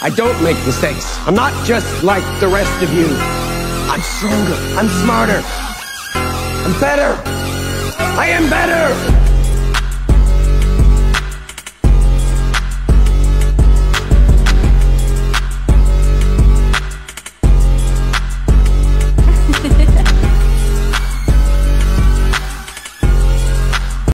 I don't make mistakes. I'm not just like the rest of you. I'm stronger. I'm smarter. I'm better. I am better.